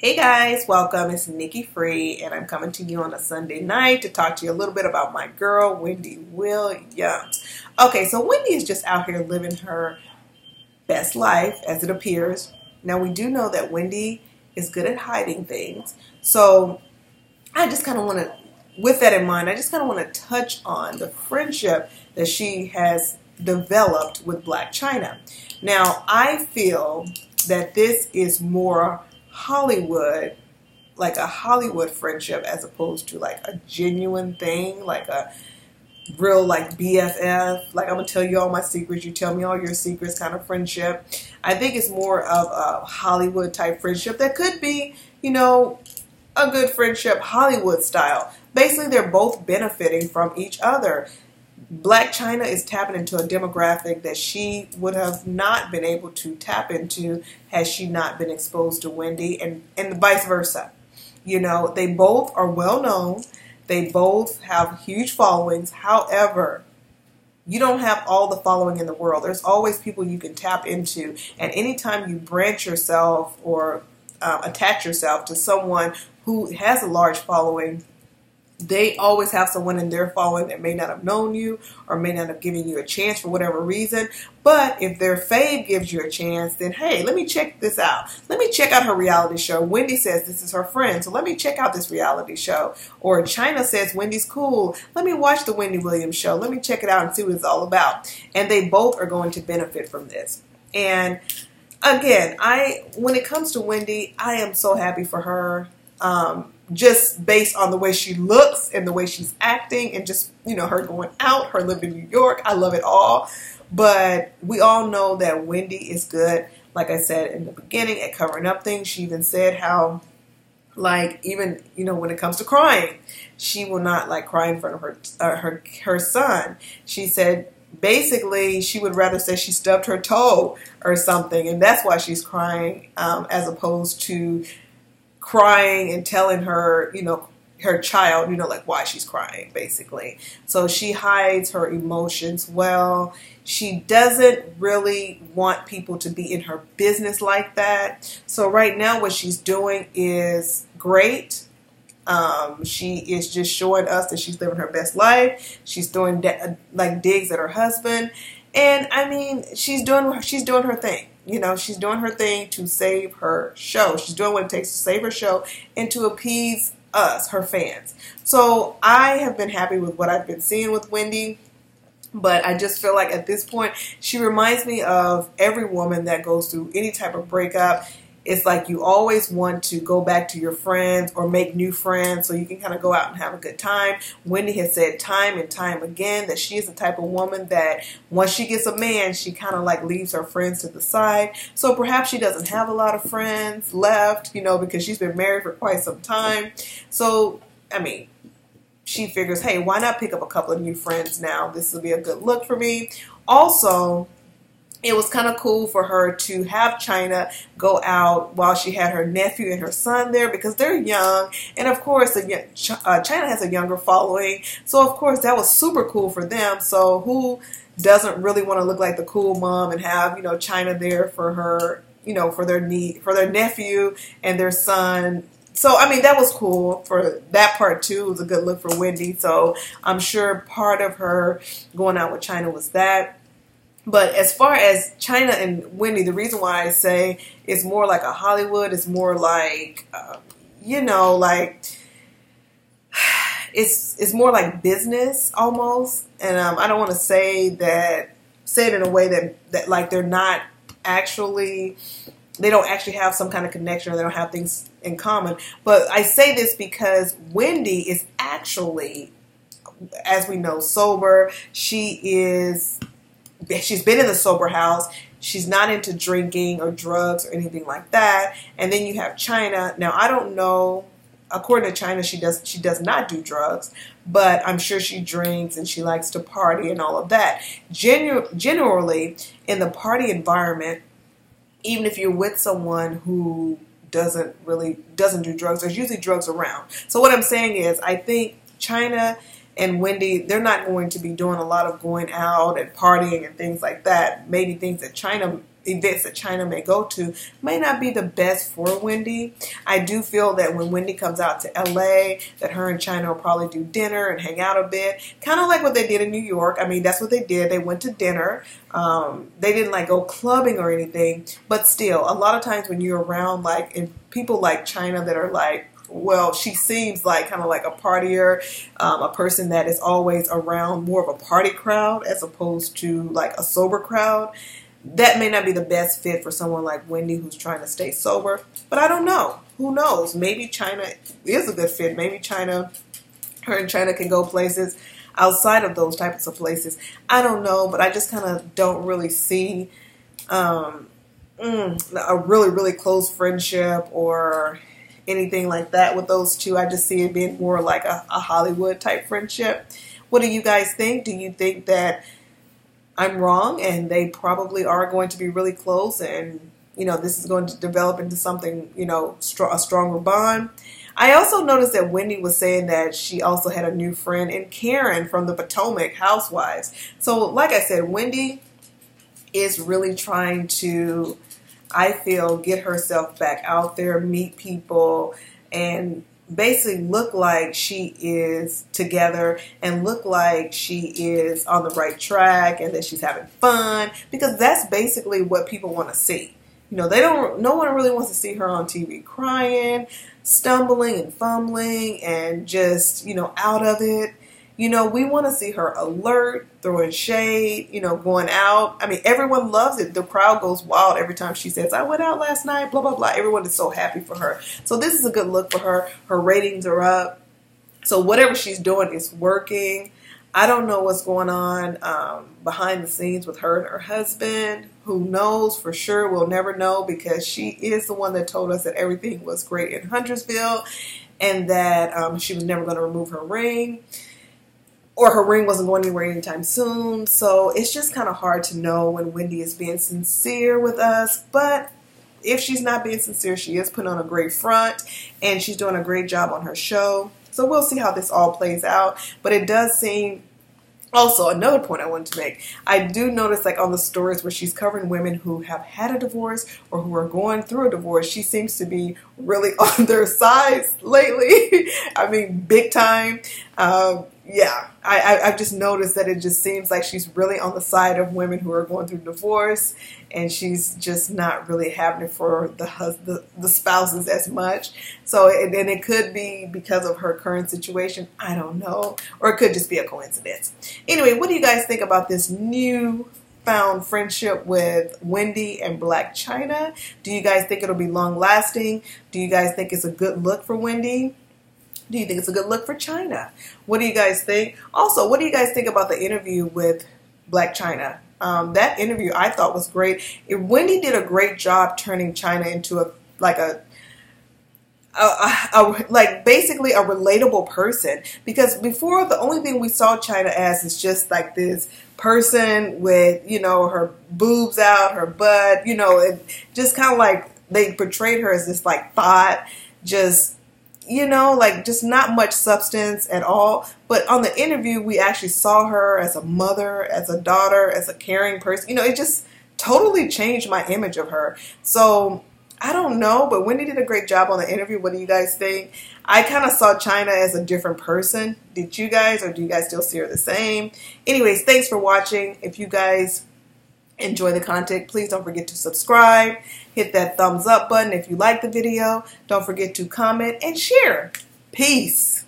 Hey guys, welcome. It's Nikki Free, and I'm coming to you on a Sunday night to talk to you a little bit about my girl, Wendy Williams. Okay, so Wendy is just out here living her best life as it appears. Now, we do know that Wendy is good at hiding things, so I just kind of want to, with that in mind, I just kind of want to touch on the friendship that she has developed with Blac Chyna. Now, I feel that this is more Hollywood, like a Hollywood friendship, as opposed to like a genuine thing, like a real like BFF. Like I'm gonna tell you all my secrets, you tell me all your secrets kind of friendship. I think it's more of a Hollywood type friendship that could be, you know, a good friendship, Hollywood style. Basically, they're both benefiting from each other. Blac Chyna is tapping into a demographic that she would have not been able to tap into had she not been exposed to Wendy, and, and vice versa. You know, they both are well known, they both have huge followings. However, you don't have all the following in the world. There's always people you can tap into, and anytime you branch yourself or uh, attach yourself to someone who has a large following, they always have someone in their following that may not have known you or may not have given you a chance for whatever reason. But if their fave gives you a chance, then hey, let me check this out. Let me check out her reality show. Wendy says this is her friend, so let me check out this reality show. Or Chyna says Wendy's cool. Let me watch the Wendy Williams show. Let me check it out and see what it's all about. And they both are going to benefit from this. And again, I when it comes to Wendy, I am so happy for her. Um, just based on the way she looks and the way she's acting and just, you know, her going out, her living in New York. I love it all. But we all know that Wendy is good, like I said in the beginning, at covering up things. She even said how, like, even, you know, when it comes to crying, she will not like cry in front of her, uh, her, her son. She said, basically she would rather say she stubbed her toe or something and that's why she's crying um, as opposed to crying and telling her, you know, her child, you know, like why she's crying, basically. So she hides her emotions well. She doesn't really want people to be in her business like that. So right now, what she's doing is great. Um, she is just showing us that she's living her best life. She's doing de- like digs at her husband, and I mean, she's doing she's doing her thing. You know, she's doing her thing to save her show. She's doing what it takes to save her show and to appease us, her fans. So I have been happy with what I've been seeing with Wendy. But I just feel like at this point, she reminds me of every woman that goes through any type of breakup it's like you always want to go back to your friends or make new friends so you can kind of go out and have a good time. Wendy has said time and time again that she is the type of woman that once she gets a man, she kind of like leaves her friends to the side. So perhaps she doesn't have a lot of friends left, you know, because she's been married for quite some time. So, I mean, she figures, hey, why not pick up a couple of new friends now? This will be a good look for me. Also, it was kind of cool for her to have Chyna go out while she had her nephew and her son there because they're young. And of course, uh, Chyna has a younger following. So, of course, that was super cool for them. So, who doesn't really want to look like the cool mom and have, you know, Chyna there for her, you know, for their need, for their nephew and their son so I mean that was cool for that part too. It was a good look for Wendy. So I'm sure part of her going out with Chyna was that. But as far as Chyna and Wendy, the reason why I say it's more like a Hollywood, it's more like, uh, you know, like it's it's more like business almost. And um, I don't want to say that say it in a way that that like they're not actually they don't actually have some kind of connection or they don't have things in common. But I say this because Wendy is actually, as we know, sober. She is she's been in the sober house. She's not into drinking or drugs or anything like that. And then you have Chyna. Now I don't know. According to Chyna, she does she does not do drugs, but I'm sure she drinks and she likes to party and all of that. Genu- generally, in the party environment, even if you're with someone who doesn't really doesn't do drugs, there's usually drugs around. So what I'm saying is, I think Chyna and Wendy, they're not going to be doing a lot of going out and partying and things like that. Maybe things that Chyna events that Chyna may go to may not be the best for Wendy. I do feel that when Wendy comes out to LA, that her and Chyna will probably do dinner and hang out a bit, kind of like what they did in New York. I mean, that's what they did. They went to dinner. Um, they didn't like go clubbing or anything, but still, a lot of times when you're around like in people like Chyna that are like well, she seems like kind of like a partier, um, a person that is always around more of a party crowd as opposed to like a sober crowd. That may not be the best fit for someone like Wendy who's trying to stay sober, but I don't know. Who knows? Maybe Chyna is a good fit. Maybe Chyna, her and Chyna can go places outside of those types of places. I don't know, but I just kind of don't really see um, mm, a really, really close friendship or anything like that with those two. I just see it being more like a, a Hollywood type friendship. What do you guys think? Do you think that I'm wrong and they probably are going to be really close and you know this is going to develop into something you know str- a stronger bond? I also noticed that Wendy was saying that she also had a new friend in Karen from the Potomac Housewives. So, like I said, Wendy is really trying to I feel, get herself back out there, meet people, and basically look like she is together and look like she is on the right track and that she's having fun because that's basically what people want to see. You know, they don't, no one really wants to see her on TV crying, stumbling and fumbling and just, you know, out of it. You know, we want to see her alert, throwing shade, you know, going out. I mean, everyone loves it. The crowd goes wild every time she says, I went out last night, blah, blah, blah. Everyone is so happy for her. So this is a good look for her. Her ratings are up. So whatever she's doing is working. I don't know what's going on um, behind the scenes with her and her husband. Who knows for sure? We'll never know because she is the one that told us that everything was great in Huntersville and that um, she was never going to remove her ring or her ring wasn't going anywhere anytime soon. So it's just kind of hard to know when Wendy is being sincere with us. But if she's not being sincere, she is putting on a great front and she's doing a great job on her show. So we'll see how this all plays out. But it does seem also, another point I wanted to make. I do notice, like on the stories where she's covering women who have had a divorce or who are going through a divorce, she seems to be really on their sides lately. I mean, big time. Um, yeah, I, I, have just noticed that it just seems like she's really on the side of women who are going through divorce, and she's just not really having it for the the, the spouses as much. So, and, and it could be because of her current situation. I don't know, or it could just be a coincidence. Anyway, what do you guys think about this new found friendship with Wendy and Blac Chyna? Do you guys think it'll be long lasting? Do you guys think it's a good look for Wendy? Do you think it's a good look for Chyna? What do you guys think? Also, what do you guys think about the interview with Blac Chyna? Um, that interview I thought was great. It, Wendy did a great job turning Chyna into a like a a, a, a, like basically a relatable person because before the only thing we saw Chyna as is just like this person with you know her boobs out, her butt, you know, it just kind of like they portrayed her as this like thought, just you know, like just not much substance at all. But on the interview, we actually saw her as a mother, as a daughter, as a caring person. You know, it just totally changed my image of her. So I don't know, but Wendy did a great job on the interview. What do you guys think? I kind of saw Chyna as a different person. Did you guys, or do you guys still see her the same? Anyways, thanks for watching. If you guys enjoy the content, please don't forget to subscribe. Hit that thumbs up button if you like the video. Don't forget to comment and share. Peace.